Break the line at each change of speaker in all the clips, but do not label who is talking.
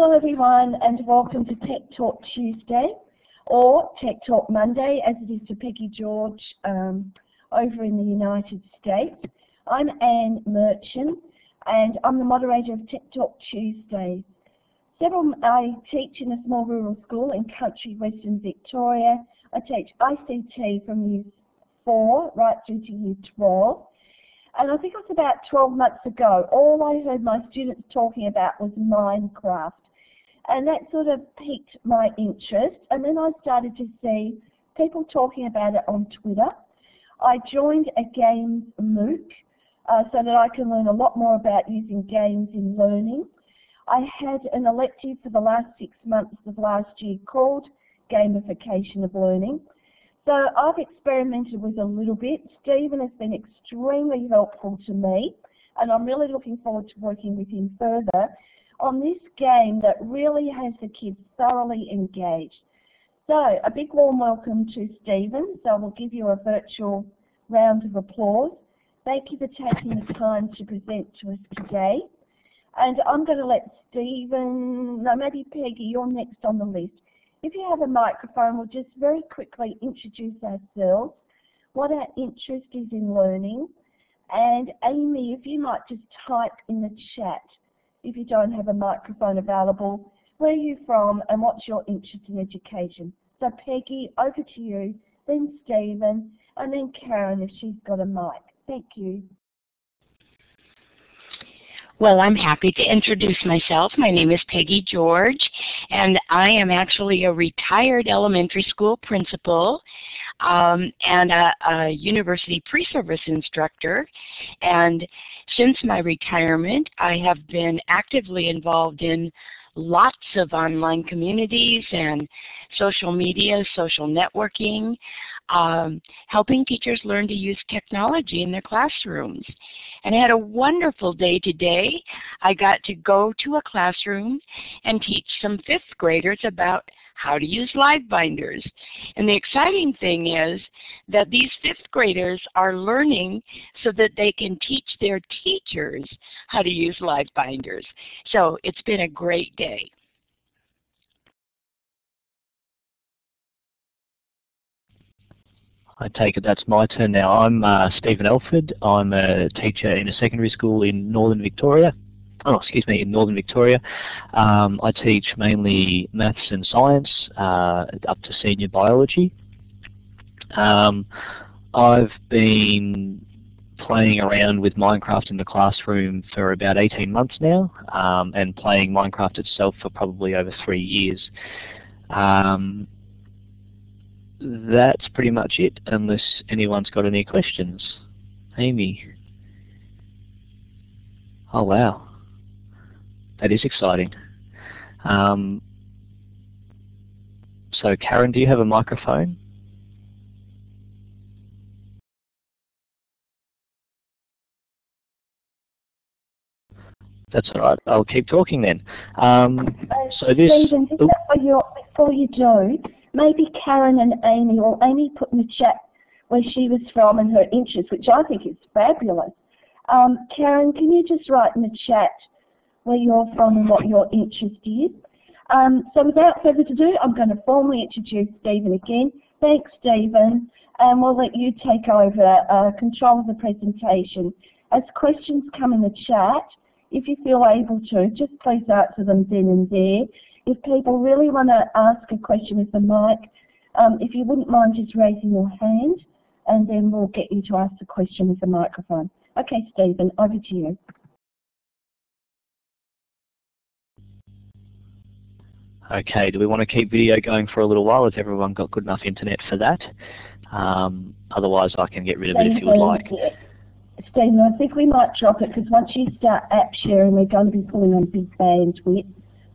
Hello everyone and welcome to Tech Talk Tuesday or Tech Talk Monday as it is to Peggy George um, over in the United States. I'm Anne Mirtschin and I'm the moderator of Tech Talk Tuesday. Several, I teach in a small rural school in country western Victoria. I teach ICT from year 4 right through to year 12 and I think it was about 12 months ago, all I heard my students talking about was Minecraft. And that sort of piqued my interest. And then I started to see people talking about it on Twitter. I joined a games MOOC uh, so that I can learn a lot more about using games in learning. I had an elective for the last six months of last year called Gamification of Learning. So I've experimented with a little bit. Stephen has been extremely helpful to me and I'm really looking forward to working with him further on this game that really has the kids thoroughly engaged. So a big warm welcome to Stephen. So we'll give you a virtual round of applause. Thank you for taking the time to present to us today. And I'm going to let Stephen, no maybe Peggy, you're next on the list. If you have a microphone, we'll just very quickly introduce ourselves, what our interest is in learning, and Amy, if you might just type in the chat, if you don't have a microphone available, where are you from and what's your interest in education. So Peggy, over to you, then Stephen, and then Karen if she's got a mic. Thank you.
Well, I'm happy to introduce myself. My name is Peggy George, and I am actually a retired elementary school principal um, and a, a university pre-service instructor. And since my retirement, I have been actively involved in lots of online communities and social media, social networking, um, helping teachers learn to use technology in their classrooms. And I had a wonderful day today. I got to go to a classroom and teach some fifth graders about how to use LiveBinders. And the exciting thing is that these fifth graders are learning so that they can teach their teachers how to use LiveBinders. So it's been a great day.
I take it that's my turn now. I'm uh, Stephen Elford. I'm a teacher in a secondary school in Northern Victoria. Oh, excuse me, in Northern Victoria. Um, I teach mainly maths and science, uh, up to senior biology. Um, I've been playing around with Minecraft in the classroom for about 18 months now, um, and playing Minecraft itself for probably over three years. Um, that's pretty much it, unless anyone's got any questions. Amy. Oh wow, that is exciting. Um, so Karen, do you have a microphone? That's all right. I'll keep talking then. Um,
so this. Stephen, just before you, before you do, maybe Karen and Amy, or Amy put in the chat where she was from and her interests, which I think is fabulous. Um, Karen, can you just write in the chat where you're from and what your interest is? Um, so without further ado, I'm going to formally introduce Stephen again. Thanks, Stephen, and we'll let you take over uh, control of the presentation. As questions come in the chat, if you feel able to, just please answer them then and there if people really want to ask a question with the mic, um, if you wouldn't mind just raising your hand, and then we'll get you to ask the question with the microphone. Okay, Stephen, over to you.
Okay, do we want to keep video going for a little while? Has everyone got good enough internet for that? Um, otherwise, I can get rid of it if you would like.
Stephen, I think we might drop it because once you start app sharing, we're going to be pulling on big bandwidth.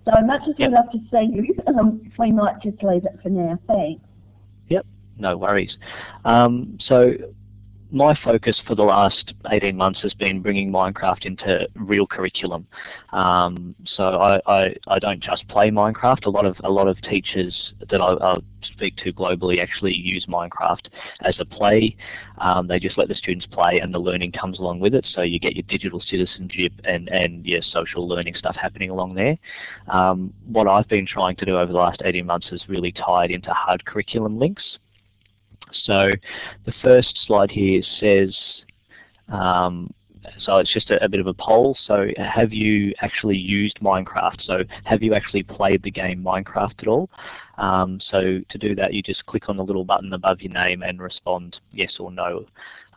So much as yep. we'd love to see you, um, we might just leave it for now. Thanks.
Yep, no worries. Um, so my focus for the last 18 months has been bringing Minecraft into real curriculum. Um, so I, I, I, don't just play Minecraft. A lot of a lot of teachers that I, I speak to globally actually use Minecraft as a play. Um, they just let the students play and the learning comes along with it. So you get your digital citizenship and, and your social learning stuff happening along there. Um, what I've been trying to do over the last 18 months is really tied into hard curriculum links. So the first slide here says, um, so it's just a, a, bit of a poll. So have you actually used Minecraft? So have you actually played the game Minecraft at all? Um, so to do that, you just click on the little button above your name and respond yes or no.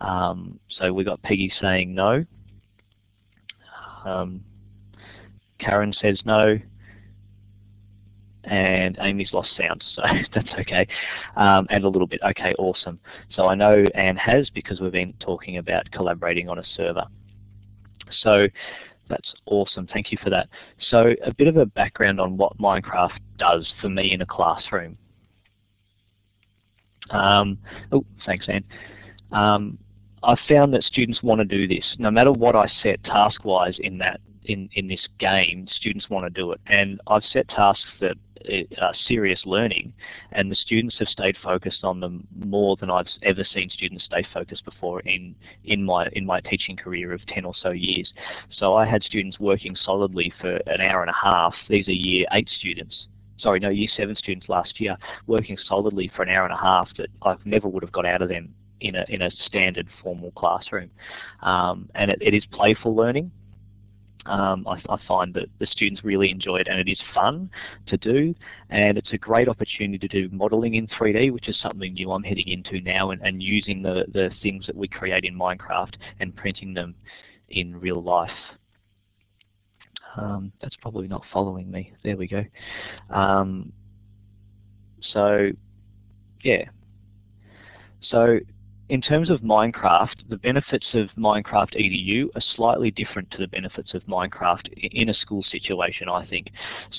Um, so we got Peggy saying no. Um, Karen says no and Amy's lost sound, so that's okay. Um, and a little bit, okay, awesome. So I know Anne has because we've been talking about collaborating on a server. So that's awesome, thank you for that. So a bit of a background on what Minecraft does for me in a classroom. Um, oh, thanks Anne. Um, I've found that students want to do this. No matter what I set task-wise in that in, in this game, students want to do it. And I've set tasks that are serious learning, and the students have stayed focused on them more than I've ever seen students stay focused before in, in, my, in my teaching career of 10 or so years. So I had students working solidly for an hour and a half. These are year 8 students sorry, no, year seven students last year working solidly for an hour and a half that I never would have got out of them in a in a standard formal classroom. Um, and it, it is playful learning. Um, I, I, find that the students really enjoy it and it is fun to do and it's a great opportunity to do modeling in 3D which is something new I'm heading into now and, and using the, the things that we create in Minecraft and printing them in real life. Um, that's probably not following me. There we go. Um, so, yeah. So in terms of Minecraft, the benefits of Minecraft EDU are slightly different to the benefits of Minecraft in a school situation, I think.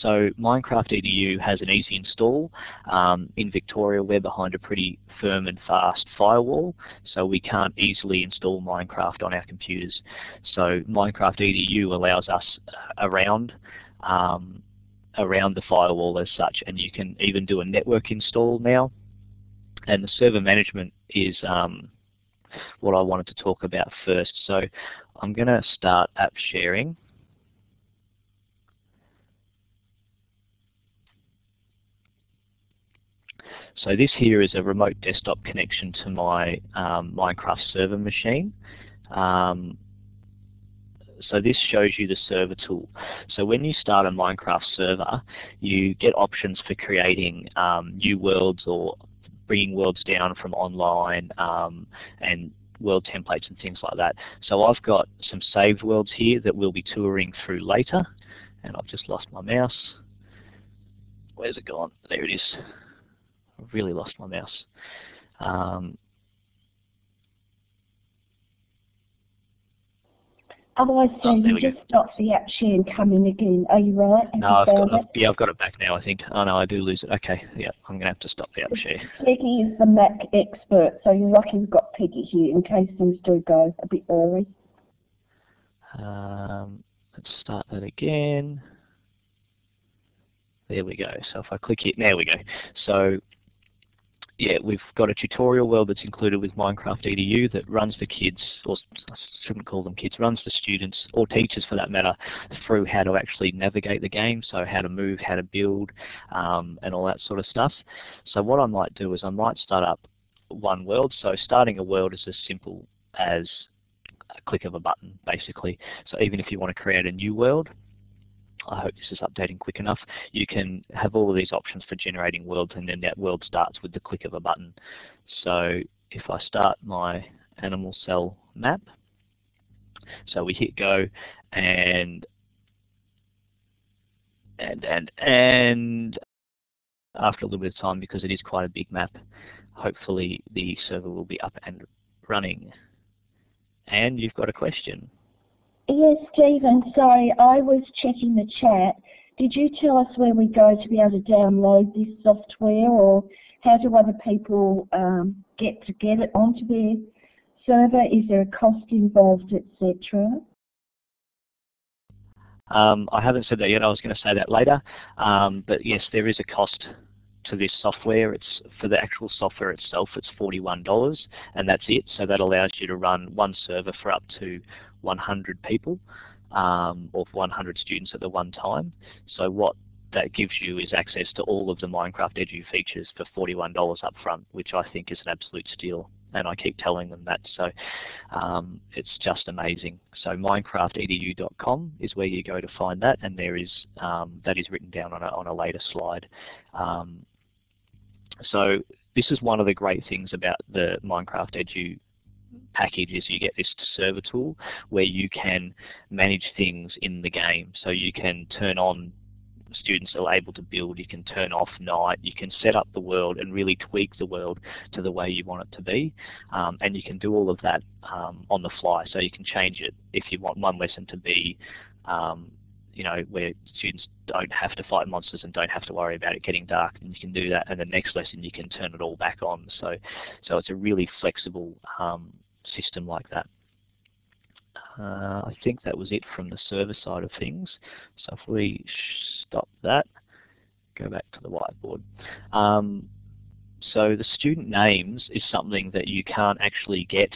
So Minecraft EDU has an easy install. Um, in Victoria, we're behind a pretty firm and fast firewall, so we can't easily install Minecraft on our computers. So Minecraft EDU allows us uh, around um, around the firewall as such, and you can even do a network install now and the server management is um, what I wanted to talk about first. So I'm going to start app sharing. So this here is a remote desktop connection to my um, Minecraft server machine. Um, so this shows you the server tool. So when you start a Minecraft server, you get options for creating um, new worlds or bringing worlds down from online um, and world templates and things like that. So I've got some saved worlds here that we'll be touring through later. And I've just lost my mouse. Where's it gone? There it is. I've really lost my mouse. Um,
Otherwise, so oh, you just stop the app share and come in again. Are you right?
Have no, I've got, I've, yeah, I've got it back now, I think. Oh, no, I do lose it. Okay, yeah, I'm going to have to stop the app share.
Peggy is the Mac expert, so you're lucky we've got Peggy here in case things do go a bit awry.
Um, let's start that again. There we go. So if I click it, there we go. So yeah, we've got a tutorial world that's included with Minecraft EDU that runs the kids, or I shouldn't call them kids, runs the students, or teachers for that matter, through how to actually navigate the game, so how to move, how to build, um, and all that sort of stuff. So what I might do is I might start up one world. So starting a world is as simple as a click of a button, basically. So even if you want to create a new world, I hope this is updating quick enough. You can have all of these options for generating worlds and then that world starts with the click of a button. So if I start my animal cell map, so we hit go and and and and after a little bit of time because it is quite a big map hopefully the server will be up and running and you've got a question
Yes, Stephen, sorry, I was checking the chat. Did you tell us where we go to be able to download this software or how do other people um, get to get it onto their server? Is there a cost involved, etc.?
Um, I haven't said that yet. I was going to say that later. Um, but yes, there is a cost to this software. It's for the actual software itself. It's $41, and that's it. So that allows you to run one server for up to 100 people, um, or 100 students at the one time. So what that gives you is access to all of the Minecraft Edu features for $41 upfront, which I think is an absolute steal and I keep telling them that. So um, it's just amazing. So minecraftedu.com is where you go to find that, and there is um, that is written down on a, on a later slide. Um, so this is one of the great things about the Minecraft Edu package is you get this server tool where you can manage things in the game. So you can turn on students are able to build. You can turn off night. You can set up the world and really tweak the world to the way you want it to be. Um, and you can do all of that um, on the fly. So you can change it if you want one lesson to be um, you know, where students don't have to fight monsters and don't have to worry about it getting dark, and you can do that. And the next lesson, you can turn it all back on. So, so it's a really flexible um, system like that. Uh, I think that was it from the server side of things. So if we stop that, go back to the whiteboard. Um, so the student names is something that you can't actually get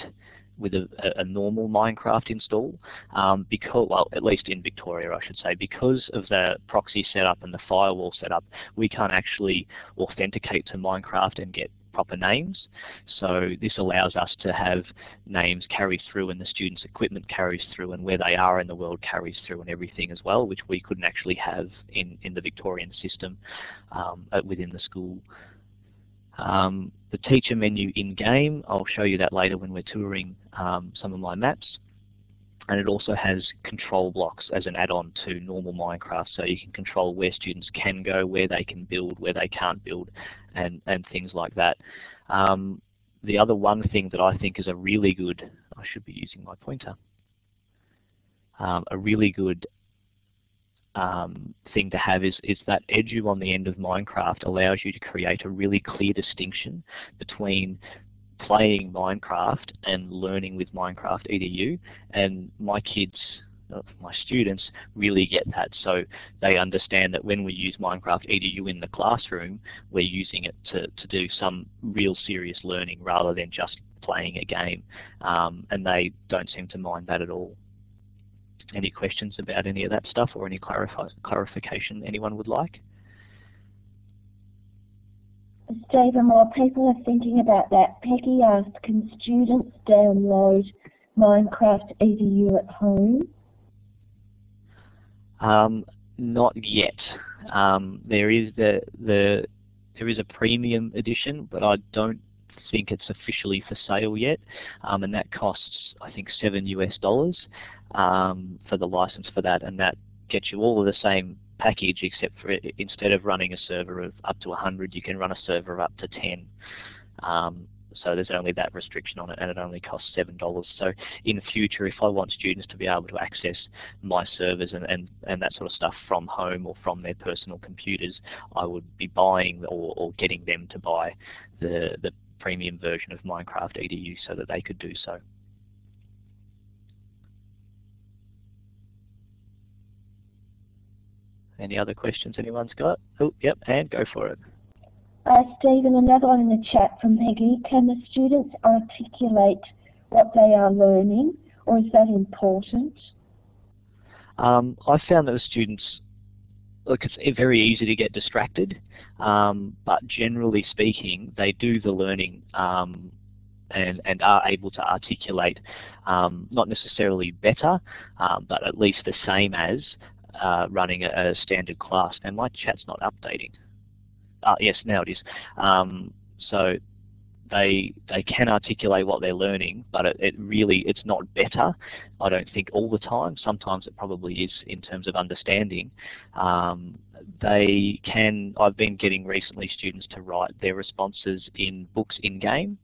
with a, a normal Minecraft install, um, because well, at least in Victoria, I should say, because of the proxy setup and the firewall setup, we can't actually authenticate to Minecraft and get proper names. So this allows us to have names carry through and the student's equipment carries through and where they are in the world carries through and everything as well, which we couldn't actually have in, in the Victorian system um, within the school. Um, the teacher menu in-game, I'll show you that later when we're touring um, some of my maps and it also has control blocks as an add-on to normal Minecraft so you can control where students can go, where they can build, where they can't build and, and things like that. Um, the other one thing that I think is a really good, I should be using my pointer, um, a really good um, thing to have is, is that edu on the end of Minecraft allows you to create a really clear distinction between playing Minecraft and learning with Minecraft EDU and my kids uh, my students really get that so they understand that when we use Minecraft EDU in the classroom we're using it to, to do some real serious learning rather than just playing a game um, and they don't seem to mind that at all. Any questions about any of that stuff or any clarification anyone would like?
Stephen, while people are thinking about that, Peggy asked, can students download Minecraft EDU at home?
Um, not yet. Um, there is the the there is a premium edition, but I don't think it's officially for sale yet, um, and that costs I think seven US dollars um, for the license for that, and that gets you all of the same package except for it, instead of running a server of up to 100 you can run a server of up to 10 um, so there's only that restriction on it and it only costs $7 so in the future if I want students to be able to access my servers and, and, and that sort of stuff from home or from their personal computers I would be buying or, or getting them to buy the, the premium version of Minecraft EDU so that they could do so. Any other questions anyone's got? Oh, yep, and go for it.
Uh, Stephen, another one in the chat from Peggy. Can the students articulate what they are learning, or is that important?
Um, I found that the students, look, it's very easy to get distracted, um, but generally speaking, they do the learning um, and, and are able to articulate um, not necessarily better, um, but at least the same as uh, running a, a, standard class. And my chat's not updating. Uh, yes, now it is. Um, so they they can articulate what they're learning, but it, it, really it's not better. I don't think all the time. Sometimes it probably is in terms of understanding. Um, they can. I've been getting recently students to write their responses in books in game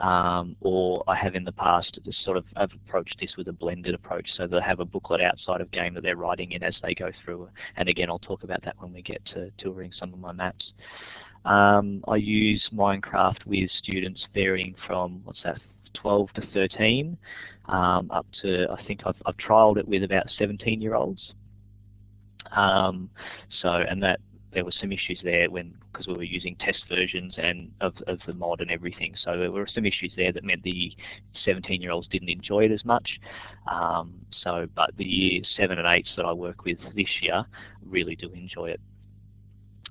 um, or I have in the past sort of I've approached this with a blended approach so they have a booklet outside of game that they're writing in as they go through and again I'll talk about that when we get to touring some of my maps. Um, I use Minecraft with students varying from what's that 12 to 13, um, up to, I think I've, I've trialled it with about 17 year olds. Um, so, and that there were some issues there when because we were using test versions and of, of the mod and everything. So there were some issues there that meant the 17 year olds didn't enjoy it as much. Um, so, but the year seven and eights that I work with this year really do enjoy it.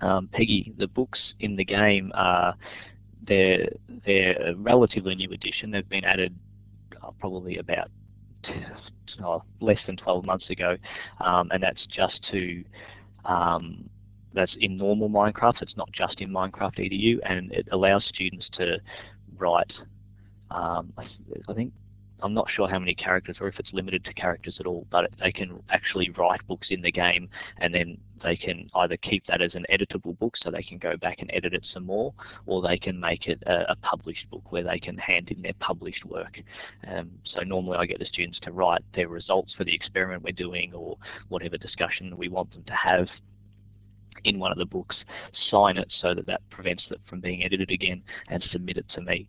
Um, Peggy, the books in the game are they're they're a relatively new addition. They've been added uh, probably about oh, less than 12 months ago, um, and that's just to um, that's in normal Minecraft. It's not just in Minecraft EDU, and it allows students to write. Um, I, I think I'm not sure how many characters or if it's limited to characters at all, but they can actually write books in the game and then they can either keep that as an editable book so they can go back and edit it some more, or they can make it a, a published book where they can hand in their published work. Um, so normally I get the students to write their results for the experiment we're doing or whatever discussion we want them to have in one of the books, sign it so that that prevents it from being edited again and submit it to me.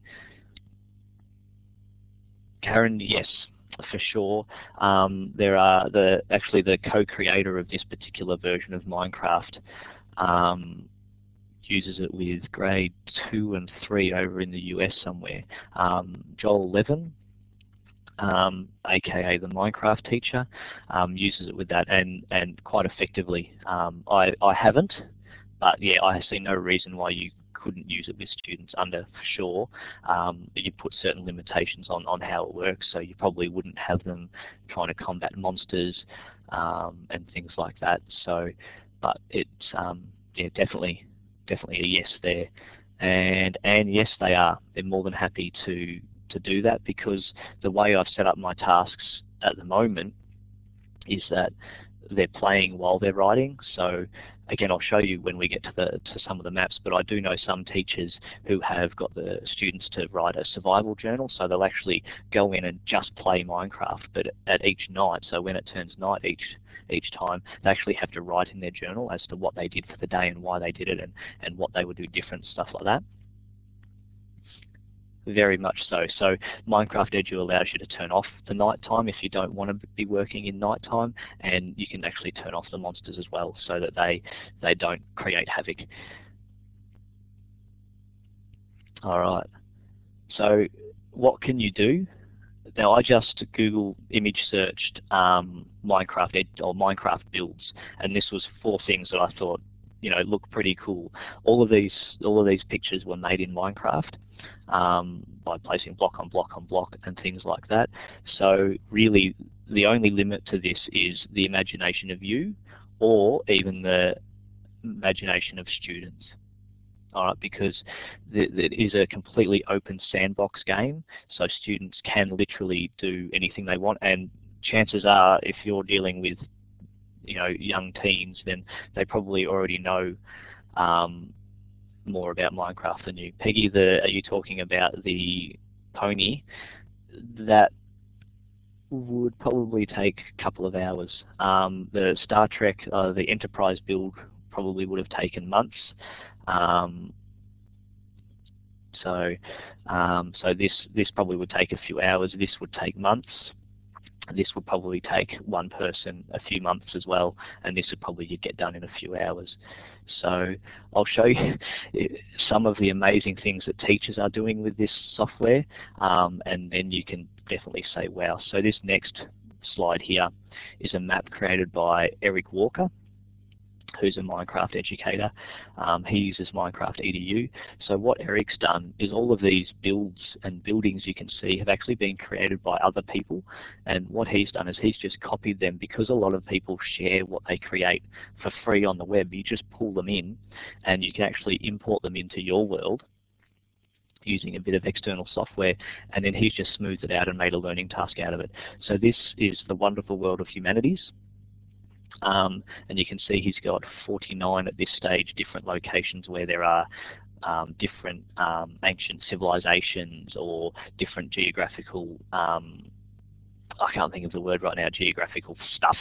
Karen, yes, for sure. Um, there are the actually the co-creator of this particular version of Minecraft um, uses it with grade two and three over in the US somewhere. Um, Joel Levin, um, aka the Minecraft teacher, um, uses it with that and, and quite effectively. Um, I, I haven't, but yeah, I see no reason why you couldn't use it with students under for sure. Um, you put certain limitations on, on how it works, so you probably wouldn't have them trying to combat monsters um, and things like that. So, but it's um, yeah, definitely, definitely a yes there. And and yes, they are. They're more than happy to to do that because the way I've set up my tasks at the moment is that they're playing while they're writing. So again, I'll show you when we get to the to some of the maps, but I do know some teachers who have got the students to write a survival journal, so they'll actually go in and just play Minecraft, but at each night, so when it turns night each each time, they actually have to write in their journal as to what they did for the day and why they did it and, and what they would do different, stuff like that very much so. So Minecraft Edu allows you to turn off the night time if you don't want to be working in night time, and you can actually turn off the monsters as well so that they they don't create havoc. All right. So what can you do? Now I just Google image searched um, Minecraft or Minecraft builds, and this was four things that I thought you know look pretty cool. All of these all of these pictures were made in Minecraft um, by placing block on block on block and things like that. So really the only limit to this is the imagination of you or even the imagination of students. All right, because it is a completely open sandbox game, so students can literally do anything they want, and chances are, if you're dealing with, you know, young teens, then they probably already know um, more about Minecraft than you. Peggy, the, are you talking about the pony? That would probably take a couple of hours. Um, the Star Trek, uh, the Enterprise build probably would have taken months. Um, so, um, so this this probably would take a few hours. This would take months. This would probably take one person a few months as well, and this would probably get done in a few hours. So I'll show you some of the amazing things that teachers are doing with this software, um, and then you can definitely say, wow. So this next slide here is a map created by Eric Walker, who's a Minecraft educator. Um, he uses Minecraft EDU. So what Eric's done is all of these builds and buildings you can see have actually been created by other people. And what he's done is he's just copied them because a lot of people share what they create for free on the web. You just pull them in and you can actually import them into your world using a bit of external software and then he's just smoothed it out and made a learning task out of it. So this is the wonderful world of humanities. Um, and you can see he's got 49 at this stage different locations where there are um, different um, ancient civilizations or different geographical um, I can't think of the word right now, geographical stuff.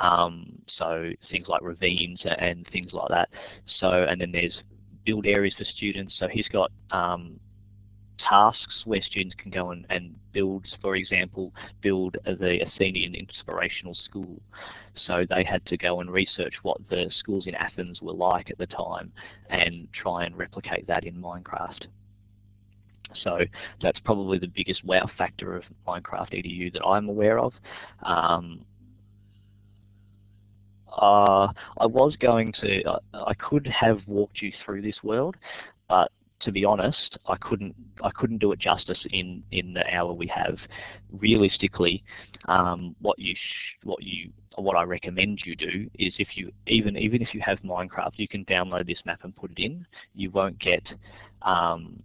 Um, so things like ravines and things like that. So, and then there's build areas for students. So he's got um, tasks where students can go and, and build, for example, build the Athenian Inspirational School. So they had to go and research what the schools in Athens were like at the time and try and replicate that in Minecraft. So that's probably the biggest wow factor of Minecraft EDU that I'm aware of. Um, uh, I was going to, I could have walked you through this world, but to be honest, I couldn't I couldn't do it justice in in the hour we have. Realistically, um, what you what you what I recommend you do is if you even even if you have Minecraft, you can download this map and put it in. You won't get um,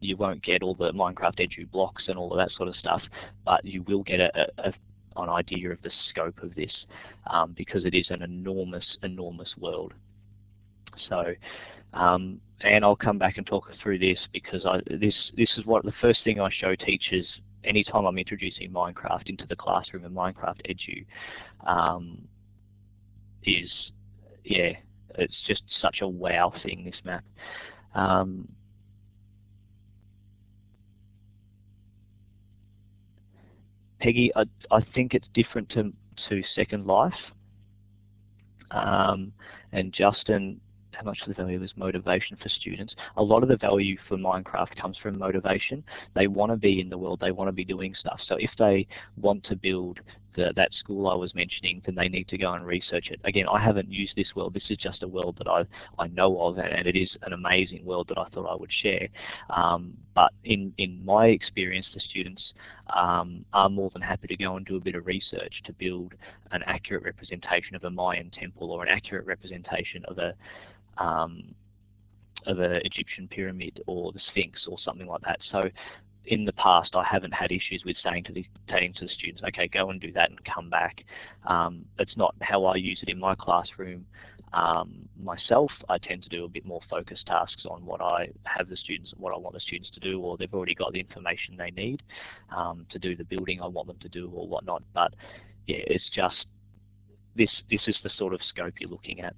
you won't get all the Minecraft edu blocks and all of that sort of stuff, but you will get a, a, an idea of the scope of this um, because it is an enormous, enormous world. So, um, and I'll come back and talk through this because I, this this is what the first thing I show teachers anytime I'm introducing Minecraft into the classroom and Minecraft Edu um, is yeah it's just such a wow thing this map. Um, Peggy, I, I think it's different to, to Second Life. Um, and Justin, how much of the value is motivation for students? A lot of the value for Minecraft comes from motivation. They want to be in the world, they want to be doing stuff. So if they want to build the, that school I was mentioning, then they need to go and research it. Again, I haven't used this world. This is just a world that I, I know of, and and it is an amazing world that I thought I would share. Um, but in, in my experience, the students um, are more than happy to go and do a bit of research to build an accurate representation of a Mayan temple or an accurate representation of a um, of an Egyptian pyramid or the Sphinx or something like that. So in the past, I haven't had issues with saying to the saying to the students, okay, go and do that and come back. Um, it's not how I use it in my classroom. Um, myself, I tend to do a bit more focused tasks on what I have the students, and what I want the students to do, or they've already got the information they need um, to do the building I want them to do or whatnot. But yeah, it's just this. This is the sort of scope you're looking at,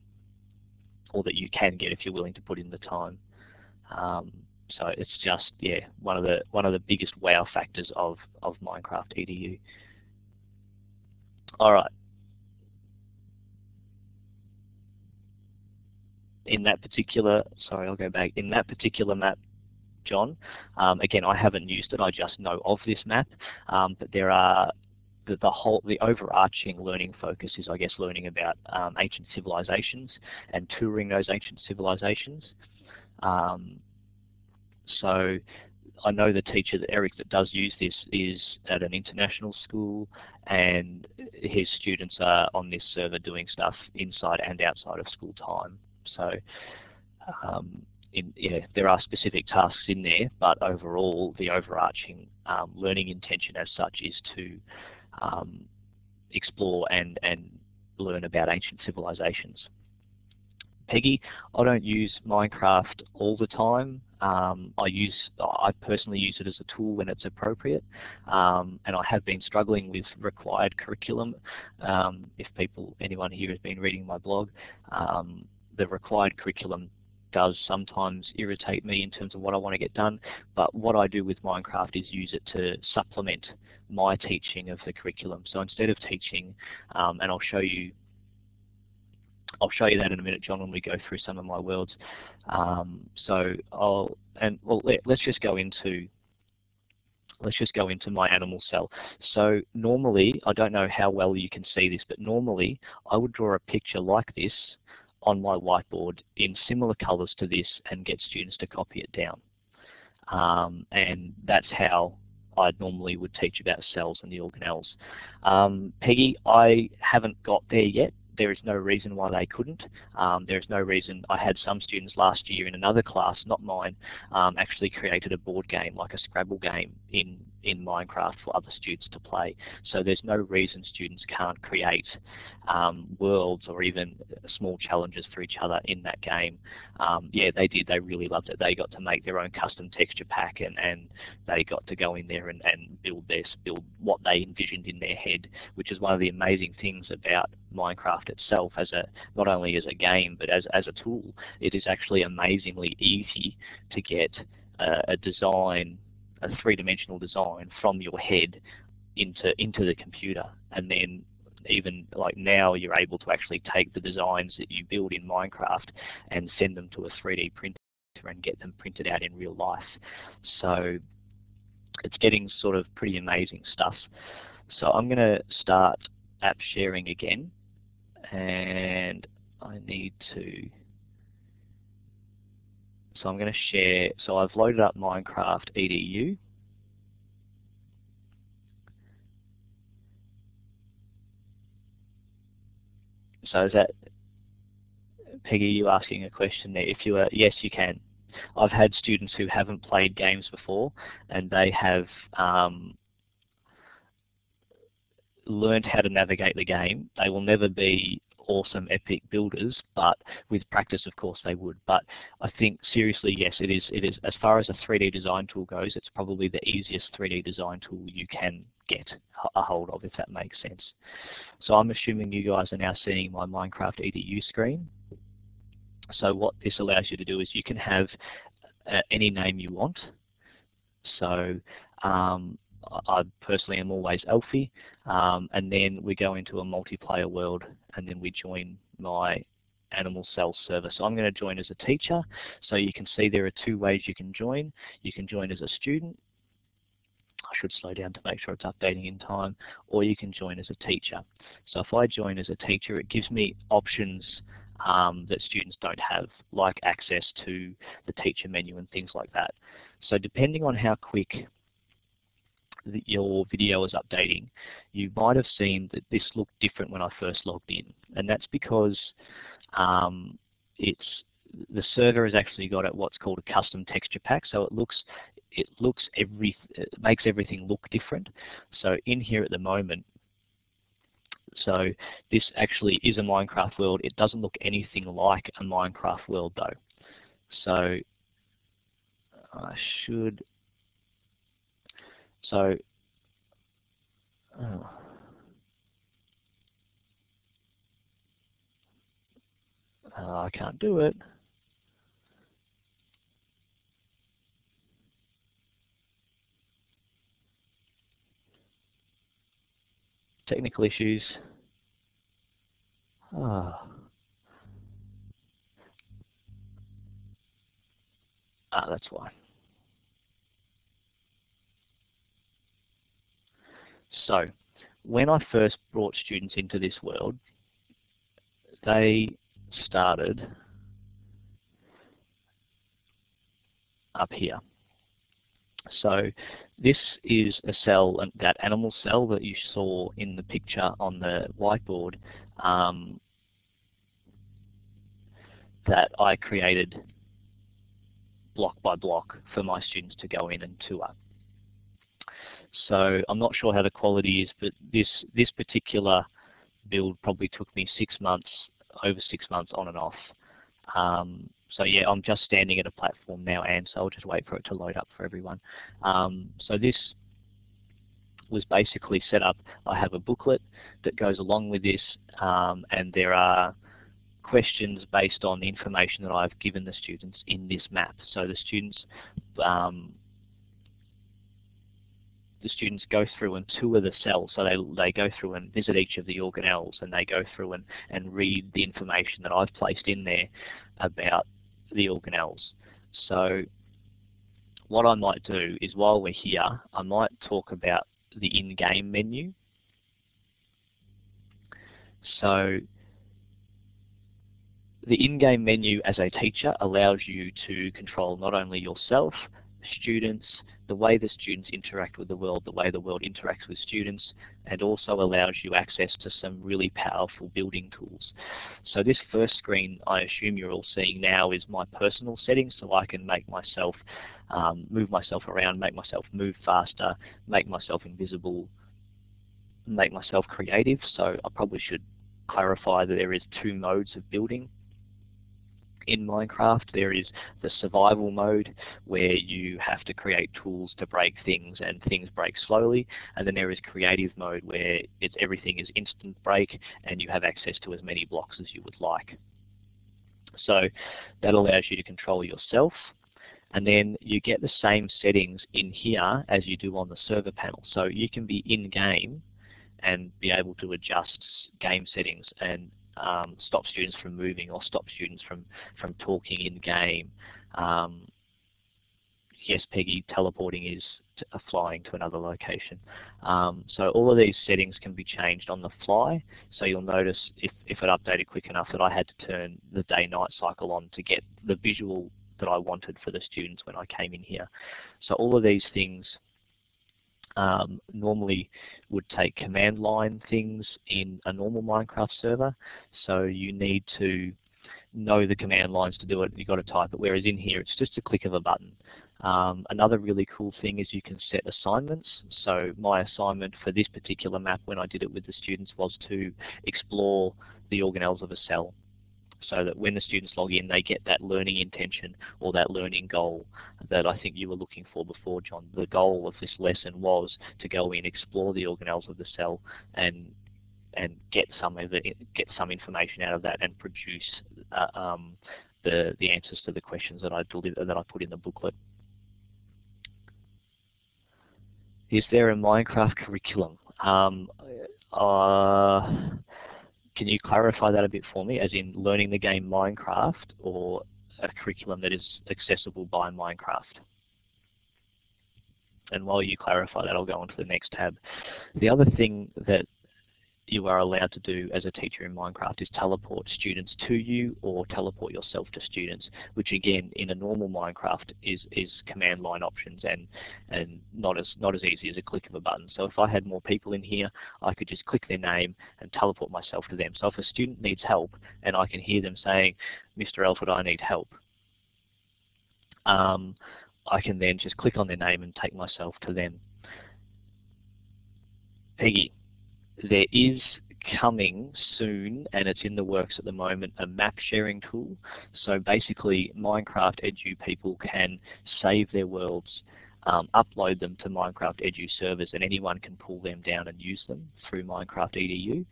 or that you can get if you're willing to put in the time. Um, so it's just yeah one of the one of the biggest wow factors of of Minecraft EDU. All right. In that particular, sorry, I'll go back. In that particular map, John, um, again, I haven't used it. I just know of this map, um, but there are the, the, whole the overarching learning focus is I guess learning about um, ancient civilizations and touring those ancient civilizations. Um, so I know the teacher, that Eric, that does use this is at an international school and his students are on this server doing stuff inside and outside of school time. So um, in, yeah, there are specific tasks in there, but overall the overarching um, learning intention as such is to um, explore and, and learn about ancient civilizations. Peggy, I don't use Minecraft all the time. Um, I use, I personally use it as a tool when it's appropriate, um, and I have been struggling with required curriculum. Um, if people, anyone here has been reading my blog, um, the required curriculum does sometimes irritate me in terms of what I want to get done, but what I do with Minecraft is use it to supplement my teaching of the curriculum. So instead of teaching, um, and I'll show you I'll show you that in a minute, John, when we go through some of my worlds. Um, so I'll, and well, let, let's just go into let's just go into my animal cell. So normally, I don't know how well you can see this, but normally I would draw a picture like this on my whiteboard in similar colors to this and get students to copy it down. Um, and that's how I normally would teach about cells and the organelles. Um, Peggy, I haven't got there yet there is no reason why they couldn't. Um, there is no reason. I had some students last year in another class, not mine, um, actually created a board game, like a Scrabble game in, in Minecraft for other students to play. So there's no reason students can't create um, worlds or even small challenges for each other in that game. Um, yeah, they did. They really loved it. They got to make their own custom texture pack and, and they got to go in there and, and build this, build what they envisioned in their head, which is one of the amazing things about Minecraft itself as a not only as a game but as, as a tool. It is actually amazingly easy to get a, a design, a three-dimensional design from your head into into the computer, and then even like now you're able to actually take the designs that you build in Minecraft and send them to a 3D printer and get them printed out in real life. So it's getting sort of pretty amazing stuff. So I'm going to start app sharing again and I need to so I'm going to share so I've loaded up Minecraft EDU so is that Peggy you asking a question there? If you are yes you can. I've had students who haven't played games before and they have um, learned how to navigate the game. They will never be awesome epic builders but with practice of course they would. But I think seriously yes it is it is as far as a 3D design tool goes it's probably the easiest 3D design tool you can get a hold of if that makes sense. So I'm assuming you guys are now seeing my Minecraft EDU screen. So what this allows you to do is you can have uh, any name you want. So um, I personally am always Elfie, um, and then we go into a multiplayer world, and then we join my animal cell server. So I'm going to join as a teacher. So you can see there are two ways you can join. You can join as a student. I should slow down to make sure it's updating in time, or you can join as a teacher. So if I join as a teacher, it gives me options um, that students don't have, like access to the teacher menu and things like that. So depending on how quick your video is updating, you might have seen that this looked different when I first logged in. And that's because um, it's the server has actually got what's called a custom texture pack. So it looks it looks every it makes everything look different. So in here at the moment, so this actually is a Minecraft world. It doesn't look anything like a Minecraft world though. So I should so, oh. Uh, I can't do it. Technical issues. Ah. Ah, that's why. So when I first brought students into this world, they started up here. So this is a cell, that animal cell that you saw in the picture on the whiteboard um, that I created block by block for my students to go in and tour. So I'm not sure how the quality is, but this, this particular build probably took me six months, over six months on and off. Um, so yeah, I'm just standing at a platform now, and so I'll just wait for it to load up for everyone. Um, so this was basically set up. I have a booklet that goes along with this, um, and there are questions based on the information that I've given the students in this map. So the students um, the students go through and tour the cell. So they, they go through and visit each of the organelles and they go through and, and read the information that I've placed in there about the organelles. So what I might do is while we're here, I might talk about the in-game menu. So the in-game menu as a teacher allows you to control not only yourself, students, the way the students interact with the world, the way the world interacts with students, and also allows you access to some really powerful building tools. So this first screen I assume you're all seeing now is my personal settings, so I can make myself, um, move myself around, make myself move faster, make myself invisible, make myself creative. So I probably should clarify that there is two modes of building in Minecraft. There is the survival mode where you have to create tools to break things and things break slowly. And then there is creative mode where it's everything is instant break and you have access to as many blocks as you would like. So that allows you to control yourself. And then you get the same settings in here as you do on the server panel. So you can be in-game and be able to adjust game settings and um, stop students from moving or stop students from, from talking in-game. Um, yes, Peggy, teleporting is uh, flying to another location. Um, so all of these settings can be changed on the fly. So you'll notice if, if it updated quick enough that I had to turn the day-night cycle on to get the visual that I wanted for the students when I came in here. So all of these things um, normally would take command line things in a normal Minecraft server. So you need to know the command lines to do it. You've got to type it. Whereas in here, it's just a click of a button. Um, another really cool thing is you can set assignments. So my assignment for this particular map when I did it with the students was to explore the organelles of a cell so that when the students log in they get that learning intention or that learning goal that I think you were looking for before John. The goal of this lesson was to go in, explore the organelles of the cell and and get some of it, get some information out of that and produce uh, um, the the answers to the questions that I deliver that I put in the booklet. Is there a Minecraft curriculum? Um, uh, can you clarify that a bit for me, as in learning the game Minecraft or a curriculum that is accessible by Minecraft? And while you clarify that, I'll go on to the next tab. The other thing that you are allowed to do as a teacher in Minecraft is teleport students to you or teleport yourself to students, which again in a normal Minecraft is is command line options and and not as not as easy as a click of a button. So if I had more people in here, I could just click their name and teleport myself to them. So if a student needs help and I can hear them saying, Mr. Elford, I need help, um, I can then just click on their name and take myself to them. Peggy, there is coming soon, and it's in the works at the moment, a map sharing tool. So basically, Minecraft Edu people can save their worlds, um, upload them to Minecraft Edu servers, and anyone can pull them down and use them through Minecraft EDU.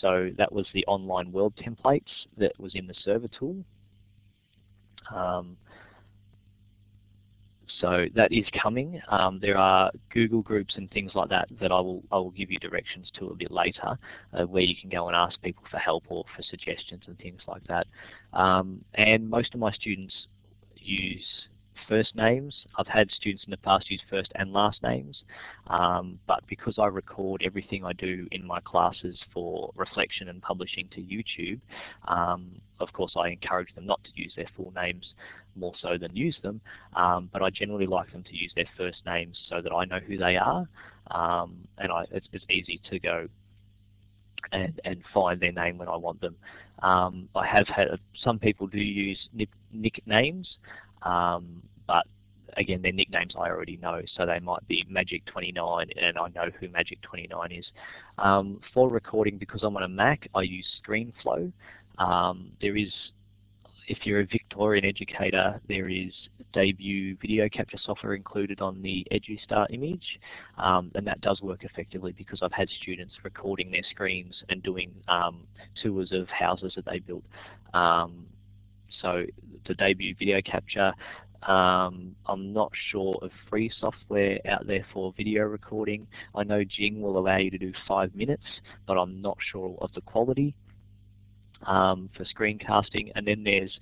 So that was the online world templates that was in the server tool. Um, so that is coming. Um, there are Google groups and things like that that I will I will give you directions to a bit later, uh, where you can go and ask people for help or for suggestions and things like that. Um, and most of my students use first names. I've had students in the past use first and last names, um, but because I record everything I do in my classes for reflection and publishing to YouTube, um, of course I encourage them not to use their full names more so than use them, um, but I generally like them to use their first names so that I know who they are, um, and I, it's, it's easy to go and, and find their name when I want them. Um, I have had some people do use nicknames, um, but again, their nicknames I already know, so they might be Magic29, and I know who Magic29 is. Um, for recording, because I'm on a Mac, I use ScreenFlow. Um, there is, if you're a Victorian educator, there is debut video capture software included on the EduStar image, um, and that does work effectively because I've had students recording their screens and doing um, tours of houses that they built. Um, so the debut video capture, um, I'm not sure of free software out there for video recording. I know Jing will allow you to do five minutes, but I'm not sure of the quality um, for screencasting. And then there's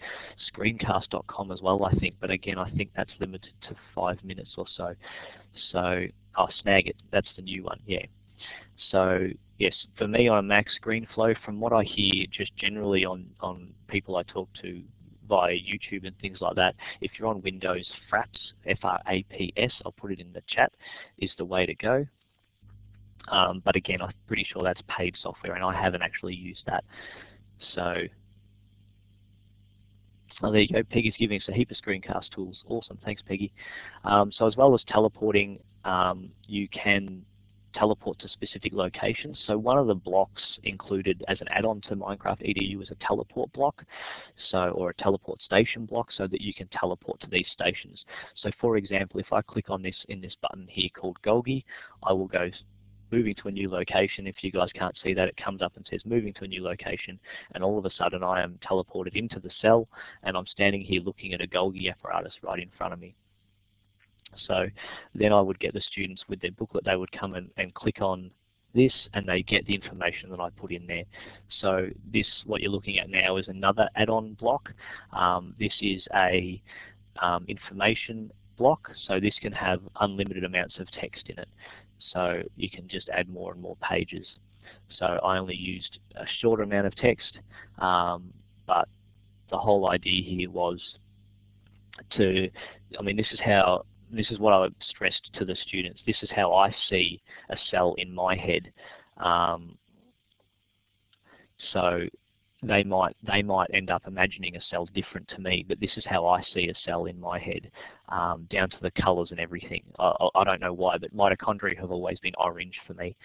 screencast.com as well, I think. But again, I think that's limited to five minutes or so. So, I oh, Snagit, that's the new one, yeah. So yes, for me on a Mac ScreenFlow, from what I hear just generally on, on people I talk to via YouTube and things like that. If you're on Windows, Fraps, F-R-A-P-S, I'll put it in the chat, is the way to go. Um, but again, I'm pretty sure that's paid software, and I haven't actually used that. So, oh, there you go. Peggy's giving us a heap of screencast tools. Awesome. Thanks, Peggy. Um, so as well as teleporting, um, you can teleport to specific locations. So one of the blocks included as an add-on to Minecraft EDU is a teleport block, so or a teleport station block, so that you can teleport to these stations. So for example, if I click on this in this button here called Golgi, I will go moving to a new location. If you guys can't see that, it comes up and says moving to a new location, and all of a sudden I am teleported into the cell, and I'm standing here looking at a Golgi apparatus right in front of me. So then I would get the students with their booklet, they would come and, and click on this and they get the information that I put in there. So this, what you're looking at now is another add-on block. Um, this is a um, information block, so this can have unlimited amounts of text in it. So you can just add more and more pages. So I only used a shorter amount of text, um, but the whole idea here was to, I mean, this is how this is what I stressed to the students. This is how I see a cell in my head. Um, so they might they might end up imagining a cell different to me, but this is how I see a cell in my head, um, down to the colours and everything. I, I, don't know why, but mitochondria have always been orange for me.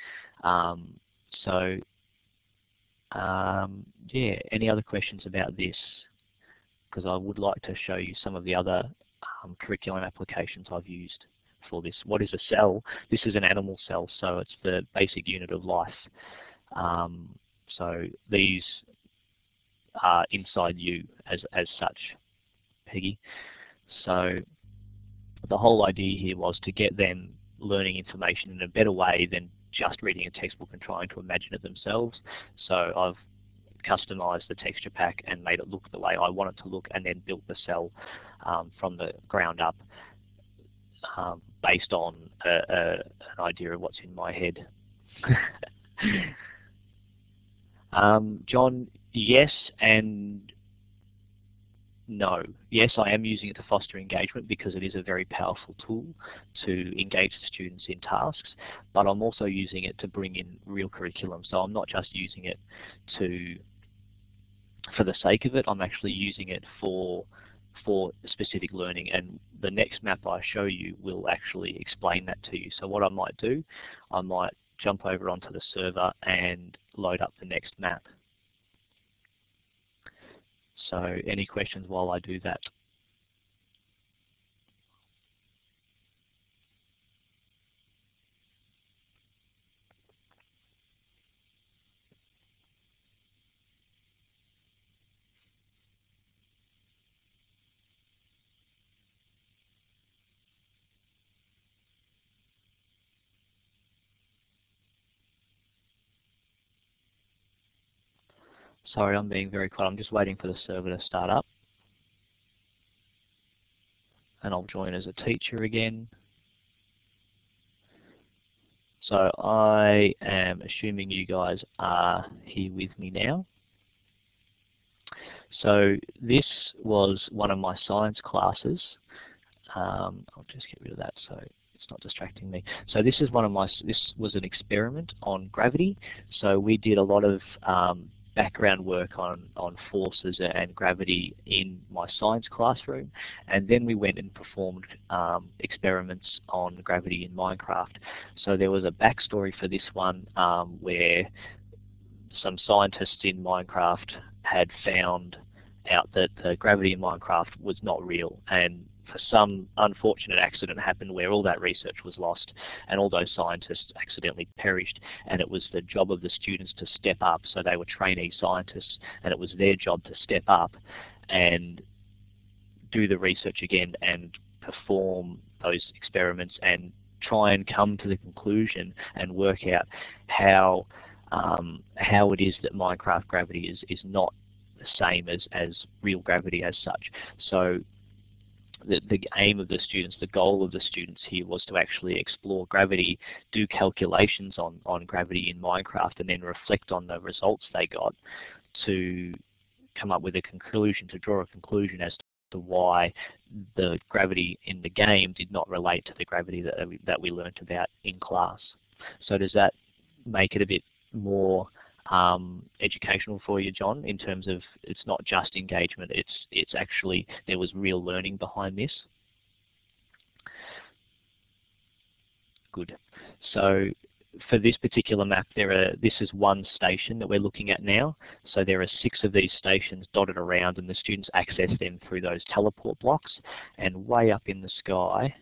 Um, so um, yeah, any other questions about this? Because I would like to show you some of the other um, curriculum applications I've used for this. What is a cell? This is an animal cell, so it's the basic unit of life. Um, so these are inside you as, as such, Peggy. So the whole idea here was to get them learning information in a better way than just reading a textbook and trying to imagine it themselves. So I've customized the texture pack and made it look the way I want it to look and then built the cell um, from the ground up um, based on a, a, an idea of what's in my head. um, John, yes and no. Yes, I am using it to foster engagement because it is a very powerful tool to engage the students in tasks, but I'm also using it to bring in real curriculum. So I'm not just using it to for the sake of it, I'm actually using it for for specific learning and the next map I show you will actually explain that to you. So what I might do, I might jump over onto the server and load up the next map. So any questions while I do that? Sorry, I'm being very quiet. I'm just waiting for the server to start up. And I'll join as a teacher again. So I am assuming you guys are here with me now. So this was one of my science classes. Um, I'll just get rid of that so it's not distracting me. So this is one of my, this was an experiment on gravity. So we did a lot of um, background work on, on forces and gravity in my science classroom and then we went and performed um, experiments on gravity in Minecraft. So there was a backstory for this one um, where some scientists in Minecraft had found out that gravity in Minecraft was not real and some unfortunate accident happened where all that research was lost and all those scientists accidentally perished and it was the job of the students to step up so they were trainee scientists and it was their job to step up and do the research again and perform those experiments and try and come to the conclusion and work out how um, how it is that Minecraft gravity is is not the same as as real gravity as such. So the, the aim of the students, the goal of the students here was to actually explore gravity, do calculations on, on gravity in Minecraft and then reflect on the results they got to come up with a conclusion, to draw a conclusion as to why the gravity in the game did not relate to the gravity that, that we learnt about in class. So does that make it a bit more um, educational for you, John, in terms of it's not just engagement, it's, it's actually, there was real learning behind this. Good. So for this particular map, there are this is one station that we're looking at now. So there are six of these stations dotted around, and the students access them through those teleport blocks. And way up in the sky,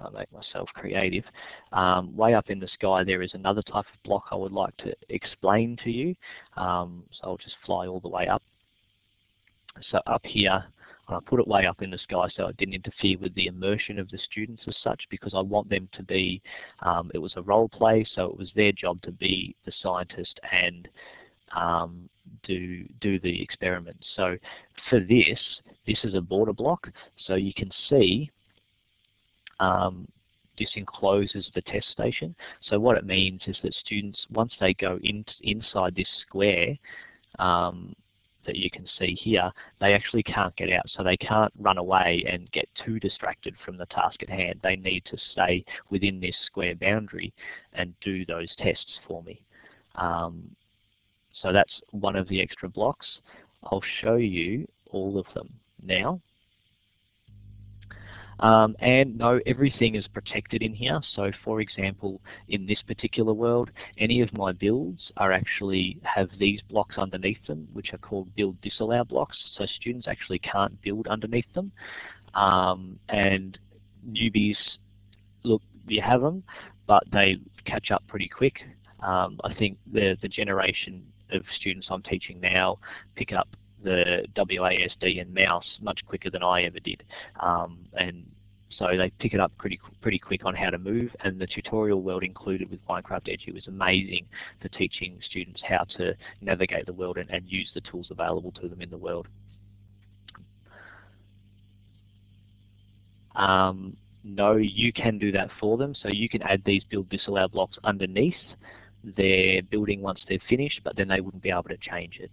I make myself creative. Um, way up in the sky there is another type of block I would like to explain to you. Um, so I'll just fly all the way up. So up here I put it way up in the sky so it didn't interfere with the immersion of the students as such because I want them to be, um, it was a role play so it was their job to be the scientist and um, do, do the experiment. So for this, this is a border block so you can see um, this encloses the test station. So what it means is that students, once they go in, inside this square, um, that you can see here, they actually can't get out. So they can't run away and get too distracted from the task at hand. They need to stay within this square boundary and do those tests for me. Um, so that's one of the extra blocks. I'll show you all of them now. Um, and no, everything is protected in here. So for example, in this particular world, any of my builds are actually have these blocks underneath them, which are called build disallow blocks. So students actually can't build underneath them. Um, and newbies, look, you have them, but they catch up pretty quick. Um, I think the, the generation of students I'm teaching now pick up the WASD and mouse much quicker than I ever did. Um, and so they pick it up pretty pretty quick on how to move and the tutorial world included with Minecraft Edu was amazing for teaching students how to navigate the world and, and use the tools available to them in the world. Um, no, you can do that for them. So you can add these build disallow blocks underneath their building once they're finished, but then they wouldn't be able to change it.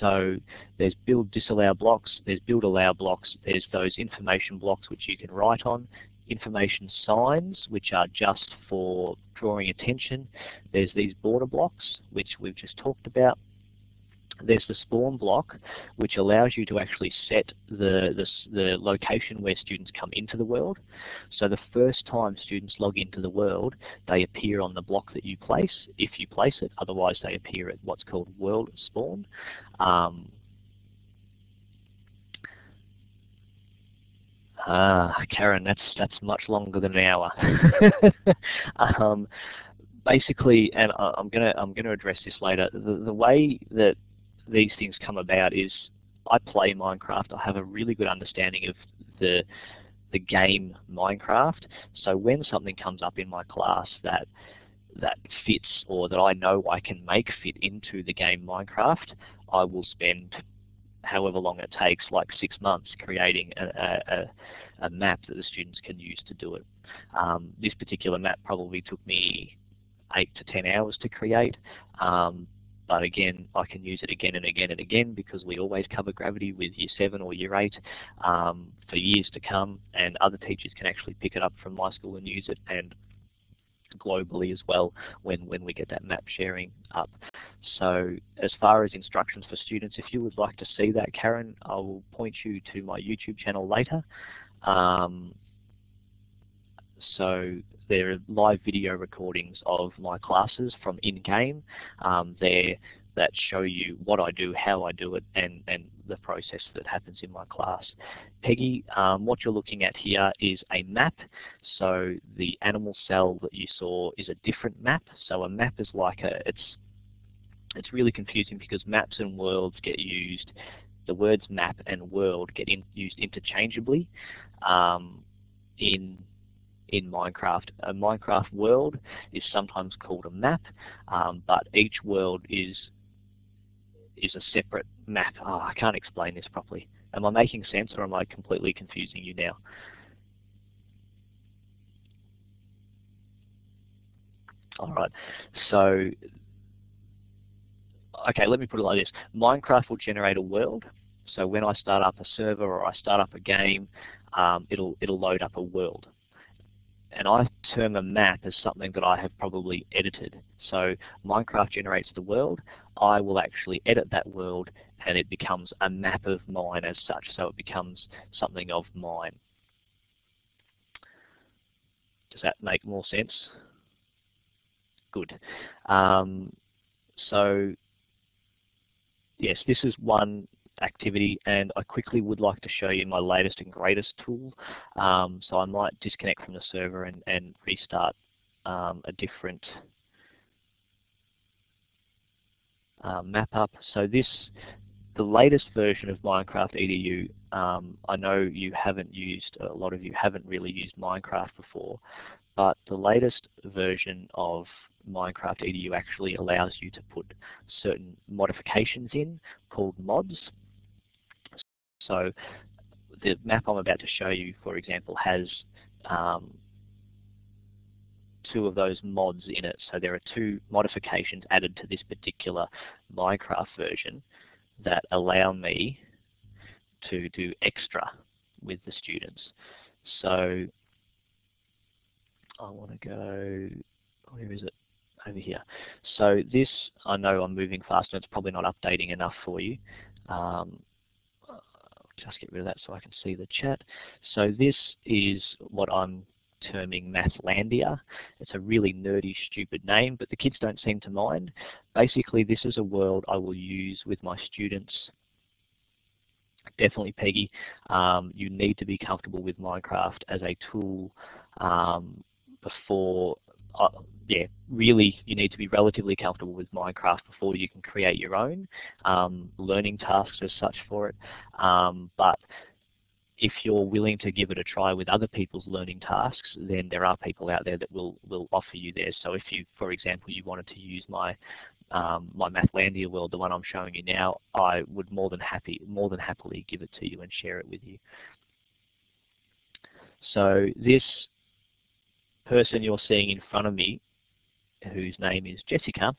So there's build disallow blocks, there's build allow blocks, there's those information blocks which you can write on, information signs which are just for drawing attention, there's these border blocks which we've just talked about, there's the spawn block, which allows you to actually set the, the, the, location where students come into the world. So the first time students log into the world, they appear on the block that you place, if you place it. Otherwise, they appear at what's called world spawn. Um, Ah, Karen, that's that's much longer than an hour. um, basically, and I'm gonna I'm gonna address this later. The, the way that these things come about is I play Minecraft. I have a really good understanding of the the game Minecraft. So when something comes up in my class that that fits or that I know I can make fit into the game Minecraft, I will spend however long it takes, like six months, creating a, a, a map that the students can use to do it. Um, this particular map probably took me eight to ten hours to create, um, but again, I can use it again and again and again because we always cover gravity with year 7 or year 8 um, for years to come and other teachers can actually pick it up from my school and use it and globally as well when, when we get that map sharing up. So as far as instructions for students, if you would like to see that, Karen, I will point you to my YouTube channel later. Um, so there are live video recordings of my classes from in-game um, there that show you what I do, how I do it, and, and the process that happens in my class. Peggy, um, what you're looking at here is a map. So the animal cell that you saw is a different map. So a map is like a, it's, it's really confusing because maps and worlds get used, the words map and world get in, used interchangeably um, in in Minecraft. A Minecraft world is sometimes called a map, um, but each world is is a separate map. Oh, I can't explain this properly. Am I making sense or am I completely confusing you now? All right, so, okay, let me put it like this. Minecraft will generate a world. So when I start up a server or I start up a game, um, it'll, it'll load up a world and I term a map as something that I have probably edited. So Minecraft generates the world, I will actually edit that world and it becomes a map of mine as such, so it becomes something of mine. Does that make more sense? Good. Um, so yes, this is one activity and I quickly would like to show you my latest and greatest tool. Um, so I might disconnect from the server and, and restart um, a different uh, map up. So this the latest version of Minecraft EDU, um, I know you haven't used, a lot of you haven't really used Minecraft before, but the latest version of Minecraft EDU actually allows you to put certain modifications in called mods. So the map I'm about to show you, for example, has um, two of those mods in it. So there are two modifications added to this particular Minecraft version that allow me to do extra with the students. So I want to go, where is it? Over here. So this, I know I'm moving fast and it's probably not updating enough for you. Um, just get rid of that so I can see the chat. So this is what I'm terming Mathlandia. It's a really nerdy, stupid name, but the kids don't seem to mind. Basically, this is a world I will use with my students. Definitely, Peggy, um, you need to be comfortable with Minecraft as a tool um, before, uh, yeah, really you need to be relatively comfortable with Minecraft before you can create your own um, learning tasks as such for it. Um, but if you're willing to give it a try with other people's learning tasks, then there are people out there that will, will offer you theirs. So if you, for example, you wanted to use my um, my Mathlandia world, the one I'm showing you now, I would more than happy, more than happily give it to you and share it with you. So this person you're seeing in front of me, whose name is Jessica,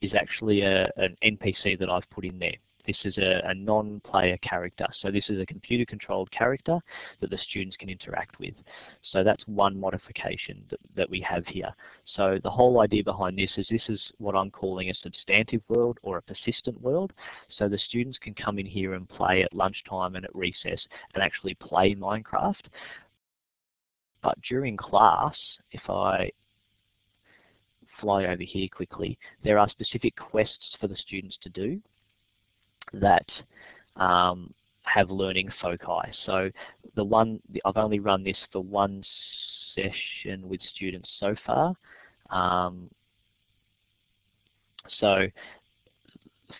is actually a, an NPC that I've put in there. This is a, a non-player character. So this is a computer-controlled character that the students can interact with. So that's one modification that, that we have here. So the whole idea behind this is this is what I'm calling a substantive world or a persistent world. So the students can come in here and play at lunchtime and at recess and actually play Minecraft. But during class, if I fly over here quickly, there are specific quests for the students to do that um, have learning foci. So the one I've only run this for one session with students so far. Um, so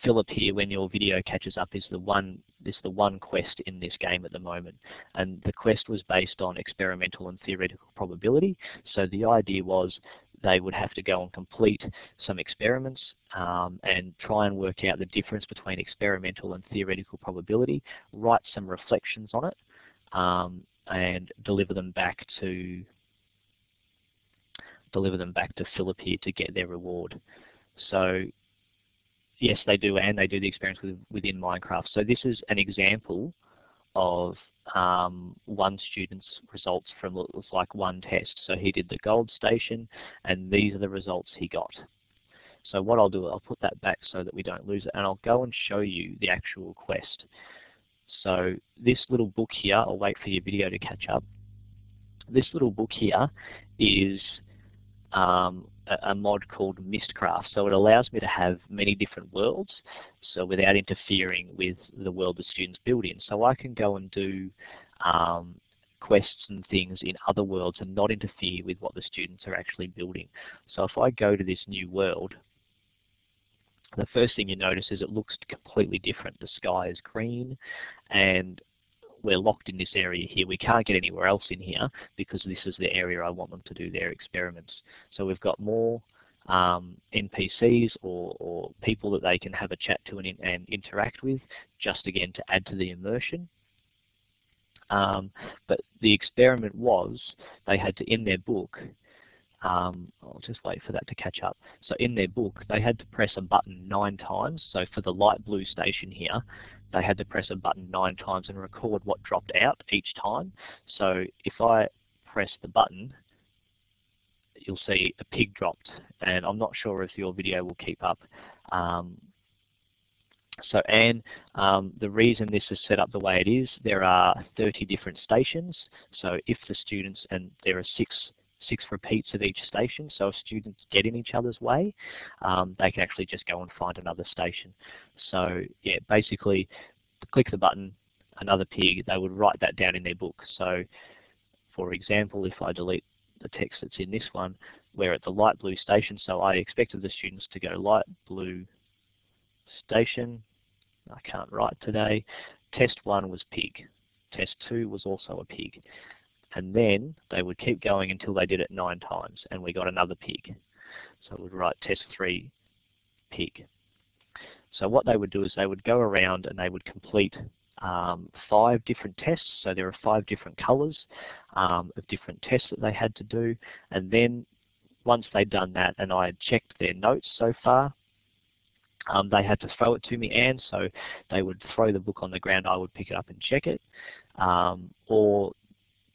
Philip here, when your video catches up, is the one is the one quest in this game at the moment, and the quest was based on experimental and theoretical probability. So the idea was they would have to go and complete some experiments um, and try and work out the difference between experimental and theoretical probability, write some reflections on it, um, and deliver them back to deliver them back to Philip here to get their reward. So yes, they do, and they do the experience with, within Minecraft. So this is an example of um, one student's results from what was like one test. So he did the gold station and these are the results he got. So what I'll do, I'll put that back so that we don't lose it and I'll go and show you the actual quest. So this little book here, I'll wait for your video to catch up. This little book here is um, a, mod called Mystcraft. So it allows me to have many different worlds, so without interfering with the world the students build in. So I can go and do um, quests and things in other worlds and not interfere with what the students are actually building. So if I go to this new world, the first thing you notice is it looks completely different. The sky is green and we're locked in this area here. We can't get anywhere else in here because this is the area I want them to do their experiments. So we've got more um, NPCs or, or, people that they can have a chat to and, and, interact with, just again to add to the immersion. Um, but the experiment was they had to, in their book, um, I'll just wait for that to catch up. So in their book, they had to press a button nine times. So for the light blue station here, they had to press a button nine times and record what dropped out each time. So if I press the button, you'll see a pig dropped, and I'm not sure if your video will keep up. Um, so Anne, um, the reason this is set up the way it is, there are 30 different stations. So if the students, and there are six six repeats of each station. So if students get in each other's way, um, they can actually just go and find another station. So yeah, basically click the button, another pig, they would write that down in their book. So for example, if I delete the text that's in this one, we're at the light blue station, so I expected the students to go light blue station. I can't write today. Test 1 was pig. Test 2 was also a pig. And then they would keep going until they did it nine times, and we got another pig. So we'd write test 3 pig. So what they would do is they would go around and they would complete um, five different tests. So there are five different colours um, of different tests that they had to do. And then once they'd done that and I had checked their notes so far, um, they had to throw it to me and so they would throw the book on the ground, I would pick it up and check it. Um, or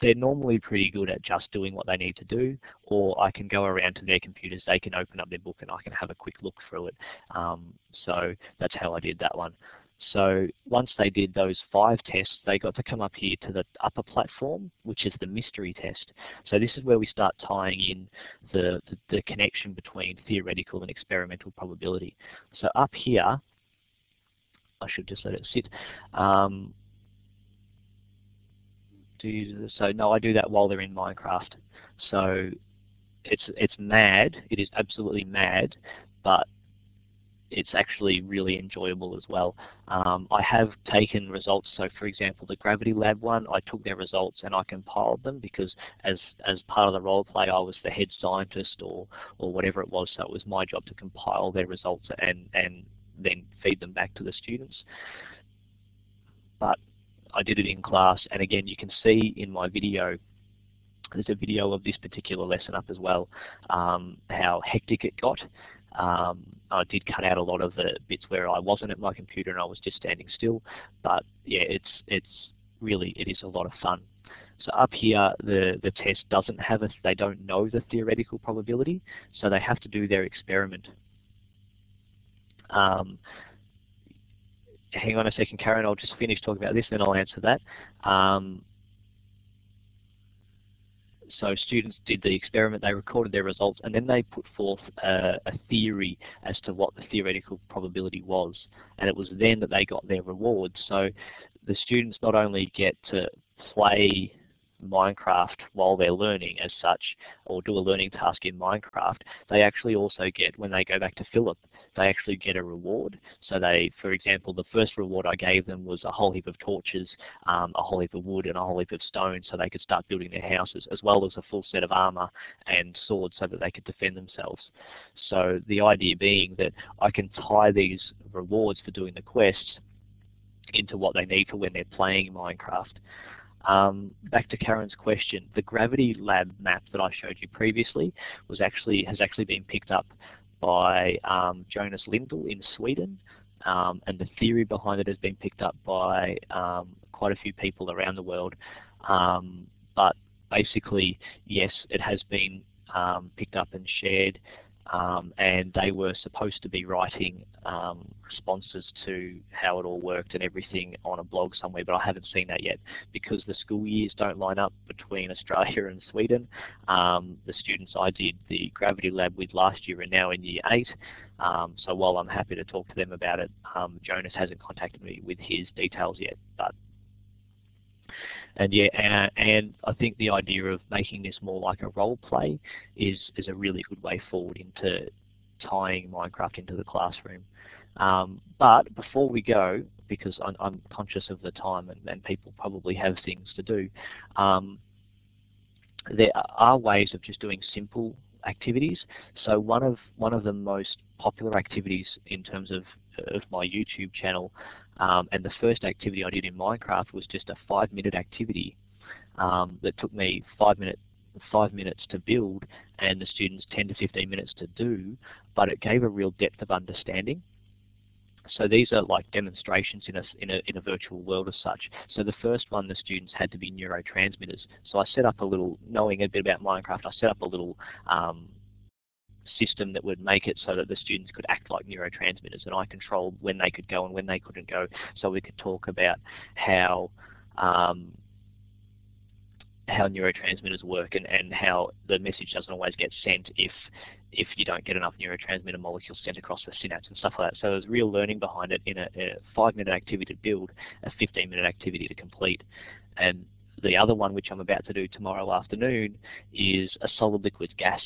they're normally pretty good at just doing what they need to do, or I can go around to their computers, they can open up their book and I can have a quick look through it. Um, so that's how I did that one. So once they did those five tests, they got to come up here to the upper platform, which is the mystery test. So this is where we start tying in the, the, the connection between theoretical and experimental probability. So up here, I should just let it sit. Um, do so no, I do that while they're in Minecraft. So it's it's mad. It is absolutely mad, but it's actually really enjoyable as well. Um, I have taken results, so for example the Gravity Lab one, I took their results and I compiled them because as, as part of the role play I was the head scientist or, or whatever it was, so it was my job to compile their results and, and then feed them back to the students. But I did it in class and again you can see in my video there's a video of this particular lesson up as well, um, how hectic it got. Um, I did cut out a lot of the bits where I wasn't at my computer and I was just standing still, but yeah, it's it's really it is a lot of fun. So up here, the the test doesn't have a they don't know the theoretical probability, so they have to do their experiment. Um, hang on a second, Karen. I'll just finish talking about this, and then I'll answer that. Um, so students did the experiment, they recorded their results, and then they put forth a, a, theory as to what the theoretical probability was. And it was then that they got their rewards. So the students not only get to play Minecraft while they're learning as such, or do a learning task in Minecraft, they actually also get, when they go back to Phillip, they actually get a reward. So they, for example, the first reward I gave them was a whole heap of torches, um, a whole heap of wood and a whole heap of stone so they could start building their houses, as well as a full set of armor and swords so that they could defend themselves. So the idea being that I can tie these rewards for doing the quests into what they need for when they're playing Minecraft. Um, back to Karen's question, the Gravity Lab map that I showed you previously was actually has actually been picked up by um, Jonas Lindell in Sweden, um, and the theory behind it has been picked up by um, quite a few people around the world. Um, but basically, yes, it has been um, picked up and shared um, and they were supposed to be writing um, responses to how it all worked and everything on a blog somewhere, but I haven't seen that yet because the school years don't line up between Australia and Sweden. Um, the students I did the Gravity Lab with last year are now in year eight, um, so while I'm happy to talk to them about it, um, Jonas hasn't contacted me with his details yet, but and yeah, and, and, I think the idea of making this more like a role play is is a really good way forward into tying Minecraft into the classroom. Um, but before we go, because I'm, I'm conscious of the time and, and, people probably have things to do, um, there are ways of just doing simple activities. So one of one of the most popular activities in terms of of my YouTube channel um, and the first activity I did in Minecraft was just a five minute activity um, that took me five minute five minutes to build and the students 10 to 15 minutes to do, but it gave a real depth of understanding. So these are like demonstrations in a, in a, in a virtual world as such. So the first one, the students had to be neurotransmitters. So I set up a little, knowing a bit about Minecraft, I set up a little um, system that would make it so that the students could act like neurotransmitters and I controlled when they could go and when they couldn't go so we could talk about how um, how neurotransmitters work and, and how the message doesn't always get sent if if you don't get enough neurotransmitter molecules sent across the synapse and stuff like that. So there's real learning behind it in a, a five minute activity to build, a 15 minute activity to complete. And the other one, which I'm about to do tomorrow afternoon, is a solid liquid gas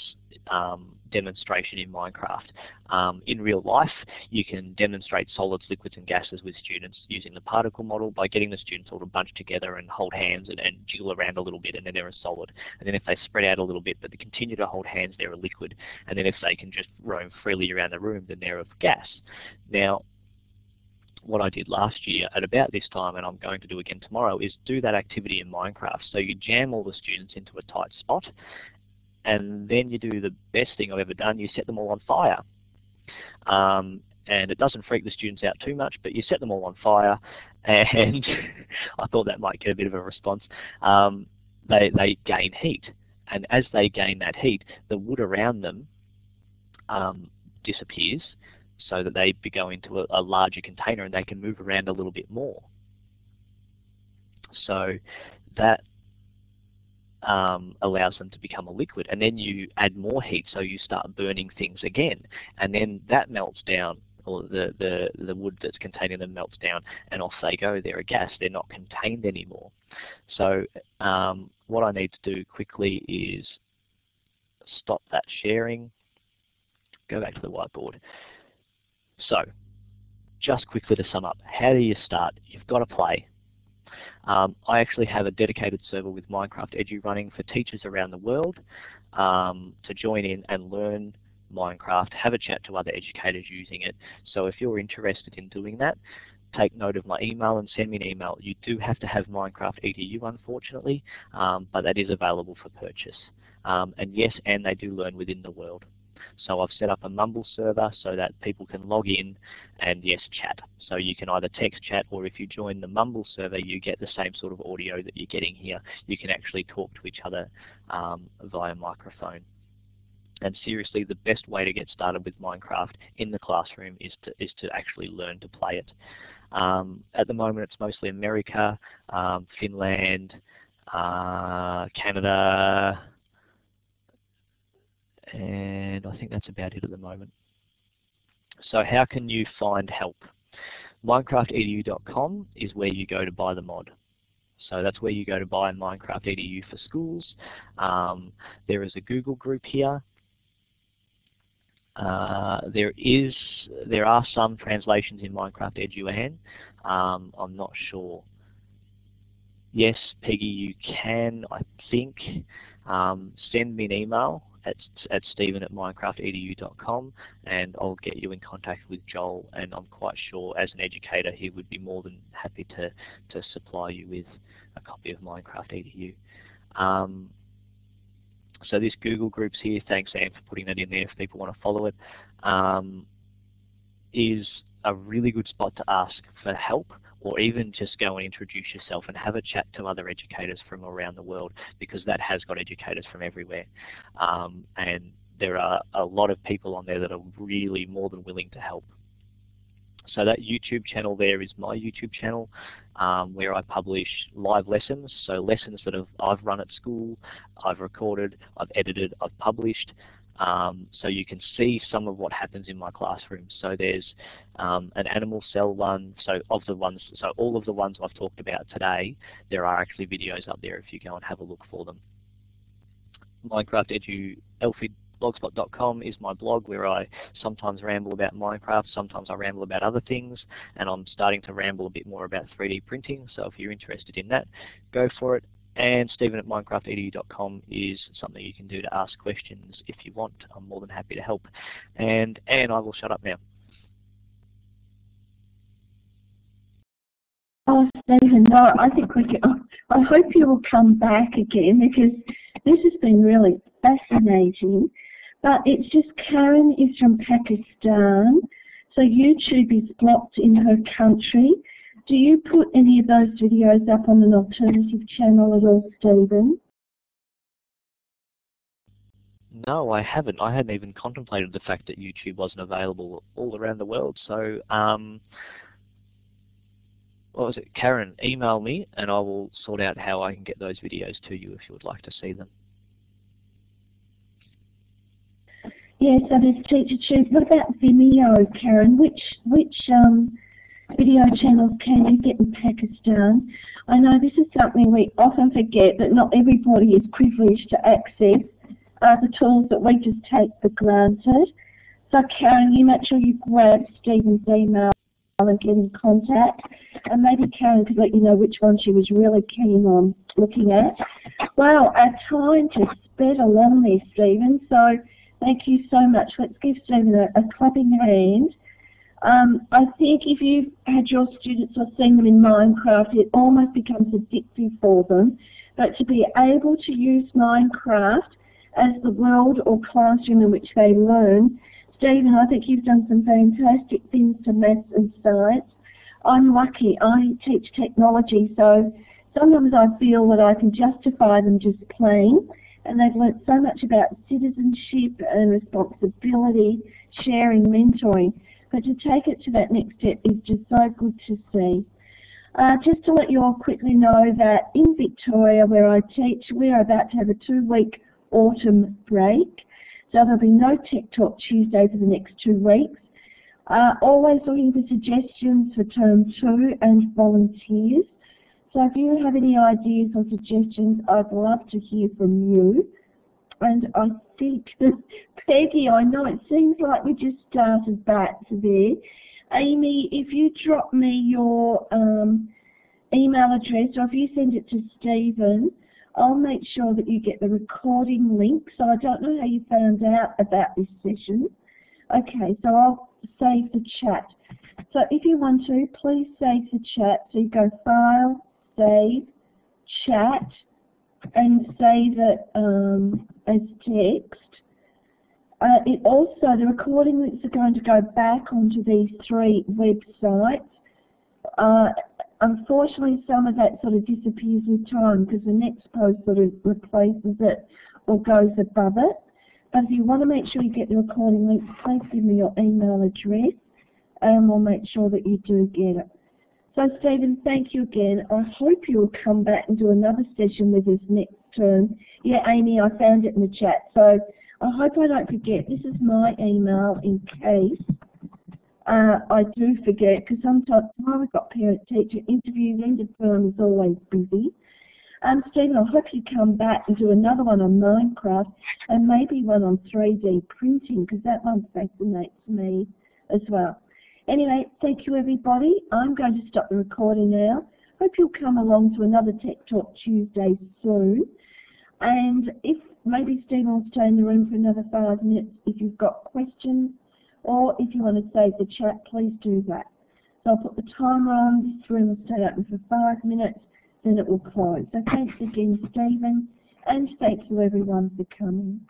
um, demonstration in Minecraft. Um, in real life, you can demonstrate solids, liquids and gases with students using the particle model by getting the students all to bunch together and hold hands and, and jiggle around a little bit and then they're a solid. And then if they spread out a little bit but they continue to hold hands, they're a liquid. And then if they can just roam freely around the room, then they're a gas. Now, what I did last year at about this time, and I'm going to do again tomorrow, is do that activity in Minecraft. So you jam all the students into a tight spot, and then you do the best thing I've ever done, you set them all on fire. Um, and it doesn't freak the students out too much, but you set them all on fire, and I thought that might get a bit of a response. Um, they, they gain heat, and as they gain that heat, the wood around them um, disappears, so that they go into a, a larger container and they can move around a little bit more. So that um, allows them to become a liquid. And then you add more heat, so you start burning things again. And then that melts down, or the, the, the wood that's containing them melts down, and off they go. They're a gas. They're not contained anymore. So um, what I need to do quickly is stop that sharing, go back to the whiteboard. So just quickly to sum up, how do you start? You've got to play. Um, I actually have a dedicated server with Minecraft Edu running for teachers around the world um, to join in and learn Minecraft, have a chat to other educators using it. So if you're interested in doing that, take note of my email and send me an email. You do have to have Minecraft EDU unfortunately, um, but that is available for purchase. Um, and yes, and they do learn within the world. So I've set up a Mumble server so that people can log in and yes, chat. So you can either text chat or if you join the Mumble server, you get the same sort of audio that you're getting here. You can actually talk to each other um, via microphone. And seriously, the best way to get started with Minecraft in the classroom is to, is to actually learn to play it. Um, at the moment, it's mostly America, um, Finland, uh, Canada, and I think that's about it at the moment. So how can you find help? MinecraftEDU.com is where you go to buy the mod. So that's where you go to buy Minecraft EDU for schools. Um, there is a Google group here. Uh, there is, there are some translations in Minecraft Eduan. Um, I'm not sure. Yes, Peggy, you can, I think, um, send me an email at, at stephen at minecraftedu.com and I'll get you in contact with Joel and I'm quite sure as an educator he would be more than happy to, to supply you with a copy of Minecraft EDU. Um, so this Google Groups here, thanks Anne for putting that in there if people want to follow it, um, is a really good spot to ask for help or even just go and introduce yourself and have a chat to other educators from around the world because that has got educators from everywhere. Um, and there are a lot of people on there that are really more than willing to help. So that YouTube channel there is my YouTube channel um, where I publish live lessons, so lessons that have, I've run at school, I've recorded, I've edited, I've published, um, so you can see some of what happens in my classroom. So there's um, an animal cell one, so of the ones, so all of the ones I've talked about today, there are actually videos up there if you go and have a look for them. Minecraft Edu Elfie blogspot.com is my blog where I sometimes ramble about Minecraft, sometimes I ramble about other things, and I'm starting to ramble a bit more about 3D printing, so if you're interested in that, go for it. And Stephen at minecraftedu.com is something you can do to ask questions if you want. I'm more than happy to help. And and I will shut up now.
Oh, Stephen, no, I think we can, I hope you will come back again because this has been really fascinating. But it's just Karen is from Pakistan, so YouTube is blocked in her country. Do you put any of those videos up on an alternative channel at all, Stephen?
No, I haven't. I hadn't even contemplated the fact that YouTube wasn't available all around the world. So, um, what was it? Karen, email me and I will sort out how I can get those videos to you if you would like to see them.
Yes, so there's TeacherTube. What about Vimeo, Karen? Which which um, video channels can you get in Pakistan? I know this is something we often forget that not everybody is privileged to access uh, the tools that we just take for granted. So Karen, you make sure you grab Stephen's email and get in contact. And maybe Karen could let you know which one she was really keen on looking at. Well, our time just sped along there, Stephen. So thank you so much. Let's give Stephen a, a clapping hand. Um, I think if you've had your students or seen them in Minecraft, it almost becomes addictive for them. But to be able to use Minecraft as the world or classroom in which they learn, Stephen, I think you've done some fantastic things to maths and science. I'm lucky. I teach technology, so sometimes I feel that I can justify them just playing. And they've learnt so much about citizenship and responsibility, sharing, mentoring. But to take it to that next step is just so good to see. Uh, just to let you all quickly know that in Victoria where I teach, we're about to have a two-week autumn break. So there'll be no Tech Talk Tuesday for the next two weeks. Uh, always looking for suggestions for term two and volunteers. So if you have any ideas or suggestions, I'd love to hear from you. And I Peggy, I know it seems like we just started back there. Amy, if you drop me your um, email address or if you send it to Stephen, I'll make sure that you get the recording link. So I don't know how you found out about this session. Okay, so I'll save the chat. So if you want to, please save the chat. So you go File, Save, Chat, and save it um, as text. Uh, it also, the recording links are going to go back onto these three websites. Uh, unfortunately, some of that sort of disappears with time because the next post sort of replaces it or goes above it. But if you want to make sure you get the recording links, please give me your email address and we'll make sure that you do get it. So Stephen, thank you again. I hope you'll come back and do another session with us next term. Yeah, Amy, I found it in the chat. So I hope I don't forget. This is my email in case uh, I do forget because sometimes we've got parent-teacher interviews, end of term is always busy. Um, Stephen, I hope you come back and do another one on Minecraft and maybe one on 3D printing because that one fascinates me as well. Anyway, thank you everybody. I'm going to stop the recording now. Hope you'll come along to another Tech Talk Tuesday soon. And if maybe Stephen will stay in the room for another five minutes if you've got questions or if you want to save the chat, please do that. So I'll put the timer on. This room will stay open for five minutes, then it will close. So thanks again, Stephen, and thank you everyone for coming.